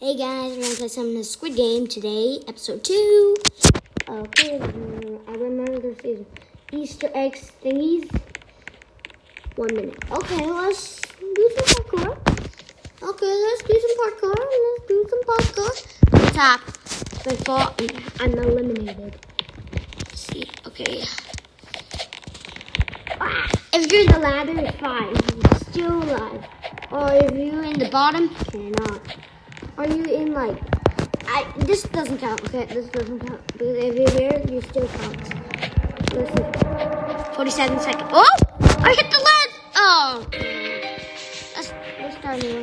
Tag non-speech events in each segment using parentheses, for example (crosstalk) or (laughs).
Hey guys, we're gonna play some of the Squid Game today, episode two. Okay, I remember there's these Easter eggs thingies. One minute. Okay, let's do some parkour. Okay, let's do some parkour. Let's do some parkour. Top. Before I'm eliminated. Let's see. Okay. Ah, if you're the ladder, it's fine. You're still alive. Or if you're in the bottom, cannot. Are you in like? I this doesn't count. Okay, this doesn't count. Because if you're there, you still count. Listen. Forty-seven seconds. Oh! I hit the lead. Oh. Let's let's start here.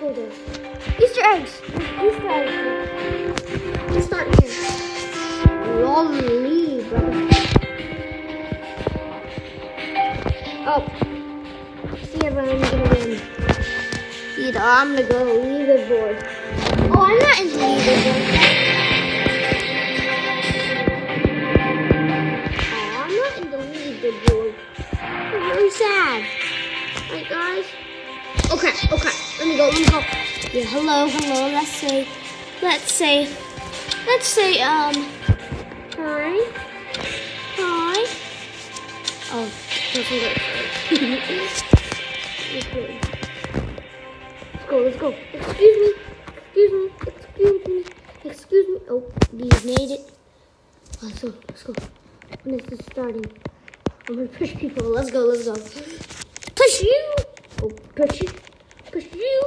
Let's. Easter eggs. Easter eggs. Let's start here. Lolly, brother. Oh. See if I'm gonna win. Either I'm gonna go leaderboard. I'm not in the in the leaderboard. I'm very sad. Right, guys? Okay, okay. Let me go, let me go. Yeah, hello, hello. Let's say, let's say, let's say, um, hi. Hi. Oh, (laughs) Let's. Let's go, let's go. Excuse me. Excuse me. Excuse me. Excuse me. Oh, we made it. Let's go. Let's go. When is this starting? I'm gonna push people. Let's go. Let's go. Push you. Oh, push you. Push you.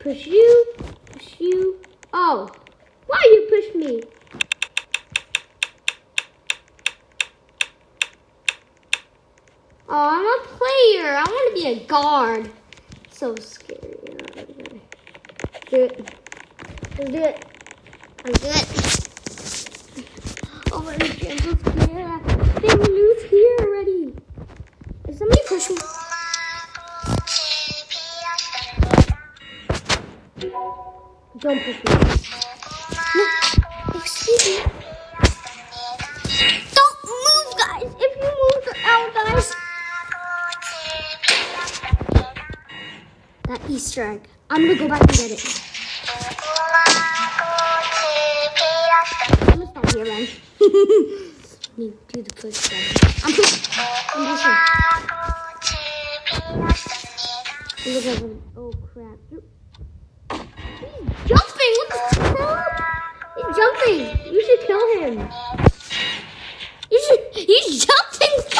Push you. Push you. Oh, why you push me? Oh, I'm a player. I want to be a guard. So scary. It. Let's do it. Let's do it. Oh my god, I'm lose here already. Is somebody pushing? Don't push me. No, excuse me. Don't move, guys. If you move, out, guys. That Easter egg. I'm gonna go back and get it. (laughs) do the. I'm pushing. I'm pushing. Oh crap. He's jumping! What the crap? He's jumping! You should kill him. You should he's jumping! (laughs)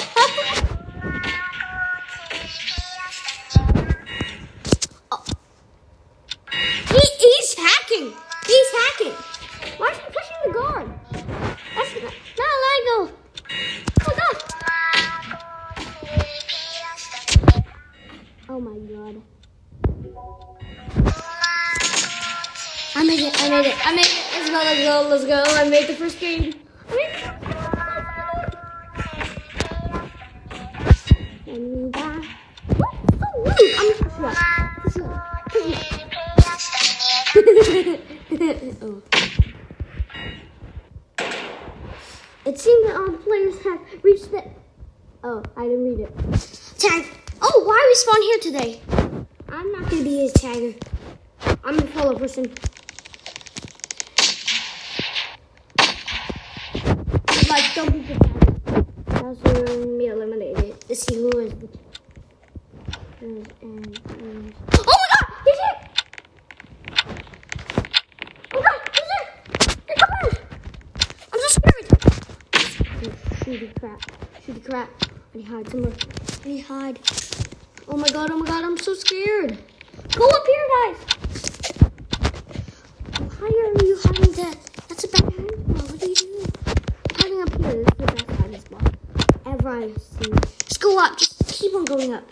made the first game. It. Seems that all the players have reached the... Oh, I didn't read it. Tag. Oh, why we spawn here today? I'm not gonna be a tagger. I'm a fellow person. Be the tagger. That's where me eliminated. Let's see who is the. Oh my god! He's here! Oh god! He's here! Come on! I'm so scared! Shooty crap. Shooty crap. I need hide somewhere. I need hide. Oh my god, oh my god, I'm so scared. Go up here, guys. Why are you hiding that? That's a bad hiding spot. What are you doing? Hiding up here. This is the best hiding spot seen. Just go up. Just keep on going up.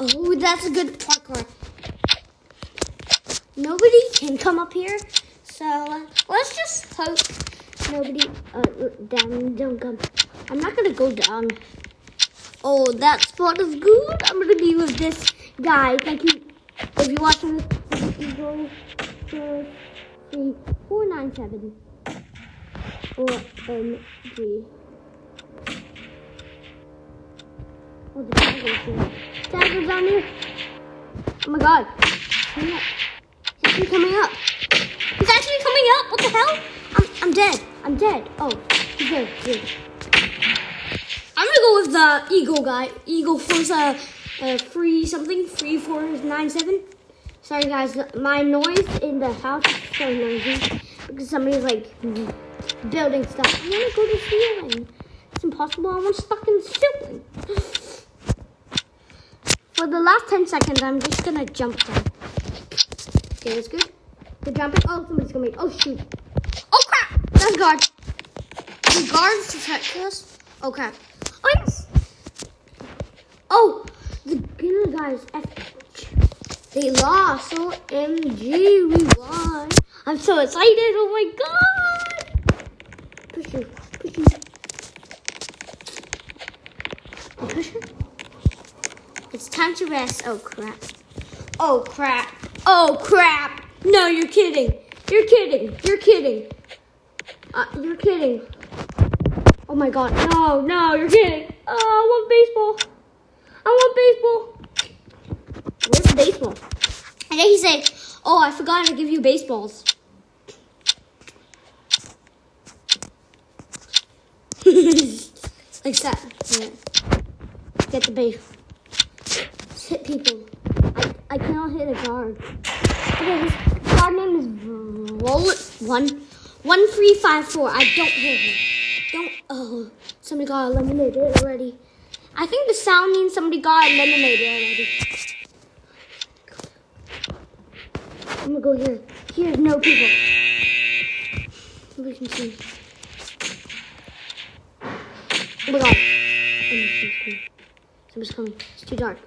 Oh, that's a good parkour. Nobody can come up here, so let's just hope nobody uh, down don't come. I'm not gonna go down. Oh, that spot is good. I'm gonna be with this guy. Thank you. If you're watching this, you go to three four nine seven or um three. Oh, the tiger's here. Tiger's on here. Oh my god. He's Coming up. He's coming up. coming up. What the hell? I'm, I'm dead. I'm dead. Oh, he's there. Good. I'm gonna go with the Eagle guy. Eagle Forza uh, free something. Free four nine seven. Sorry guys, my noise in the house is so noisy because somebody's like building stuff. I want to go to the ceiling. It's impossible. I want stuck in the ceiling. For the last 10 seconds, I'm just gonna jump down. Okay, that's good. Good jumping. Oh, somebody's coming. Oh, shoot. Oh, crap. That's guard. The guards protect us. Oh, crap. Oh, yes. Oh, the Gunner guys. They lost. So, MG, we won. I'm so excited. Oh, my God. Push you. Push you. Oh, push her. It's time to rest. Oh, crap. Oh, crap. Oh, crap. No, you're kidding. You're kidding. You're kidding. Uh, you're kidding. Oh my god. No, no, you're kidding. Oh, I want baseball. I want baseball. Where's the baseball? And then he said, Oh, I forgot to give you baseballs. (laughs) like that. Yeah. Get the base. Hit people. I, I cannot hit a guard. Okay, his guard name is Roll one one three five four. I don't hit him. Don't oh somebody got eliminated already. I think the sound means somebody got eliminated already. I'm gonna go here. Here's no people. We can see. Oh my god. Somebody's coming. It's too dark.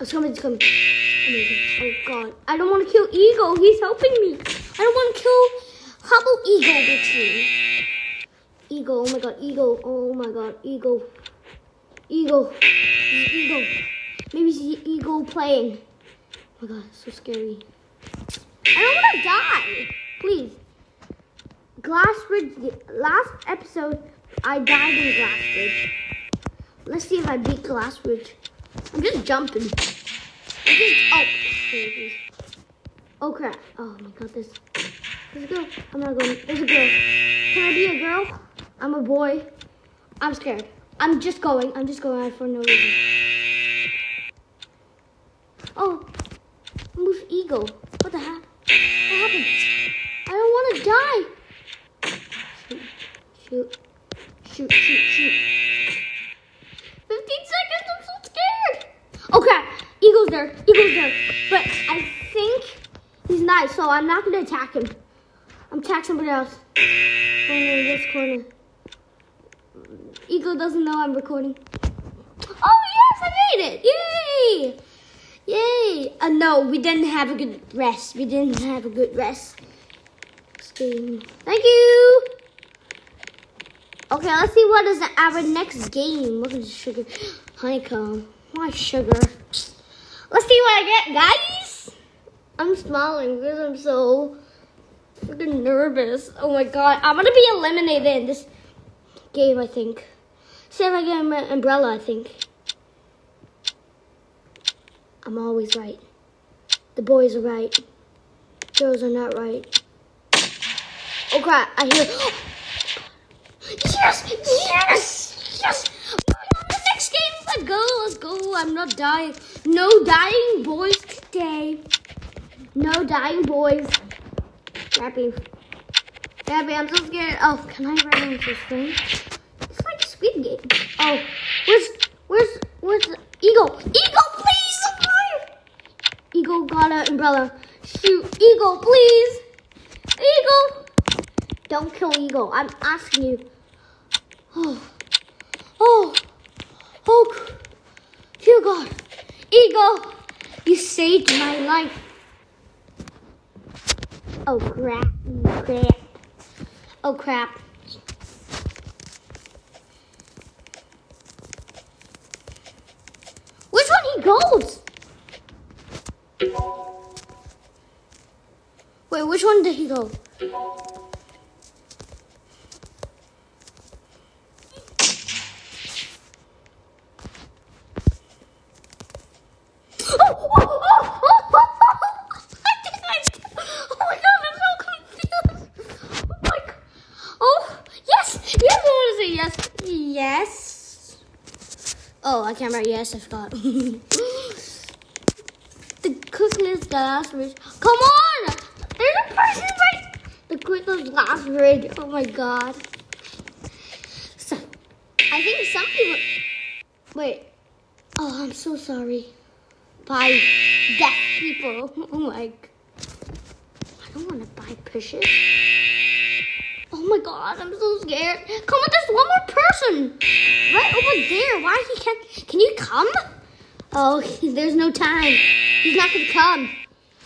It's coming, it's coming. Amazing. Oh god. I don't want to kill Eagle. He's helping me. I don't want to kill. Hubble Eagle with me? Eagle. Oh my god. Eagle. Oh my god. Eagle. Eagle. Eagle. Maybe it's Eagle playing. Oh my god. So scary. I don't want to die. Please. Glassbridge. Last episode, I died in Glass Glassbridge. Let's see if I beat Glass Glassbridge. I'm just jumping. I'm just, oh. Oh crap. Oh my god, this. There's a girl. I'm not going. There's a girl. Can I be a girl? I'm a boy. I'm scared. I'm just going. I'm just going for no reason. Oh, move eagle. What the heck? What happened? I don't want to die. Shoot. Shoot. Shoot, shoot, shoot. 15 seconds. I'm so scared. Okay, Eagle's there. Eagle's there. But I think he's nice, so I'm not going to attack him. I'm attack somebody else. Corner, this corner. Eagle doesn't know I'm recording. Oh, yes, I made it. Yay. Yay. Uh, no, we didn't have a good rest. We didn't have a good rest. Game. Thank you. Okay, let's see what is our next game. Look at the sugar. Honeycomb. Why sugar? Let's see what I get, guys. I'm smiling because I'm so nervous. Oh my god. I'm gonna be eliminated in this game, I think. See if I get an umbrella, I think. I'm always right. The boys are right. Girls are not right. Oh crap, I hear. yes! Yes! Yes! The next game, let's go, let's go. I'm not dying. No dying boys today. No dying boys. Happy. Happy, I'm so scared. Oh, can I run into this thing? It's like a Squid Game. Oh, where's, where's, where's the Eagle? Eagle, please! Survive! Eagle got an umbrella. Shoot, Eagle, please! Eagle! Don't kill Eagle. I'm asking you. Oh, oh, oh. Eagle, you saved my life. Oh, crap, crap. Oh, crap. Which one he goes? Wait, which one did he go? Oh, oh, oh, oh, oh, I did my, oh my god, I'm camera. Yes, I forgot. (laughs) the quickness last ridge. Come on! There's a person right. The quickness last ridge. Oh my god. So, I think some people. Wait. Oh, I'm so sorry. Buy deaf people. (laughs) Oh my. I don't want to buy pushes. Oh my god, I'm so scared. Come on, there's one more person. Right over there. Why he can't can you come? Oh, (laughs) there's no time. He's not gonna come.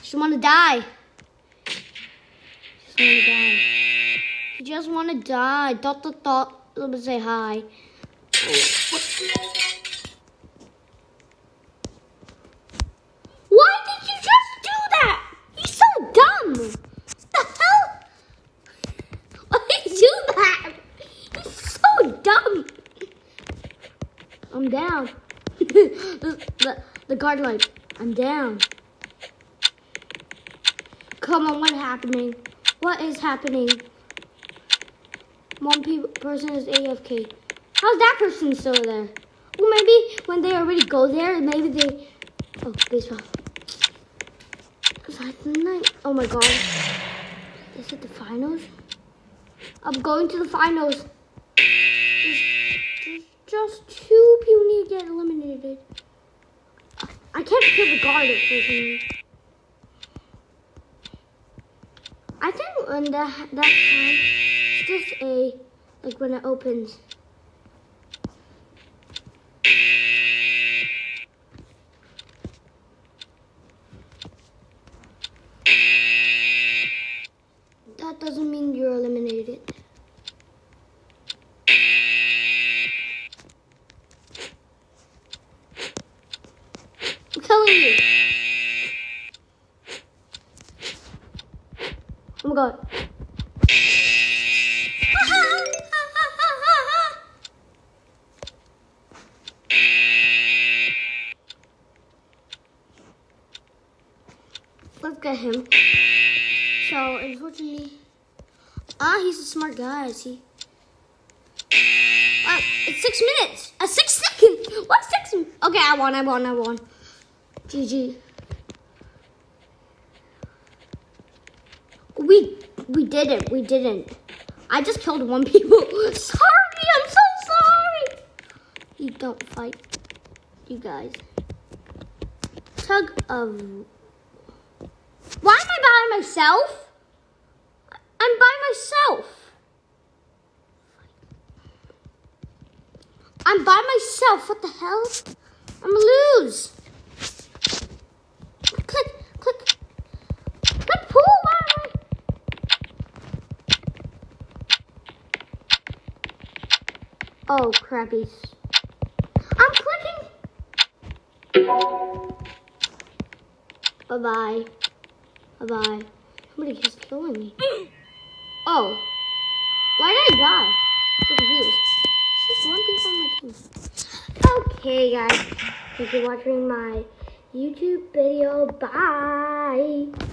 Just wanna die. Just wanna die. He just wanna die. Dot dot dot. Let me say hi. Oh. Why did you just do that? He's so dumb. What the hell? Why did you do that? He's so dumb. I'm down. (laughs) the, the, guard like, I'm down. Come on, what's happening? What is happening? One pe- person is AFK. How's that person still there? Well, maybe when they already go there, maybe they. Oh, I think. Oh my god. Is it the finals? I'm going to the finals. Eliminated. I can't kill the guard at first. I think when that that time, it's just a like when it opens. That doesn't mean you're eliminated. Let's get him. So, unfortunately, ah, he's a smart guy. Is he? Uh, it's six minutes. A six (laughs) second. What six? Okay, I won. I won. I won. GG. We we didn't. We didn't. I just killed one people. (laughs) sorry. I'm so sorry. You don't fight. You guys. Tug of. Why am I by myself? I'm by myself. I'm by myself. What the hell? I'm gonna lose. Click, click. Oh, crappies. I'm clicking. Bye bye bye. Somebody keeps killing me. (gasps) Oh. Why did I die? So confused. Just one people on my team. Okay, guys. Thank you for watching my YouTube video. Bye.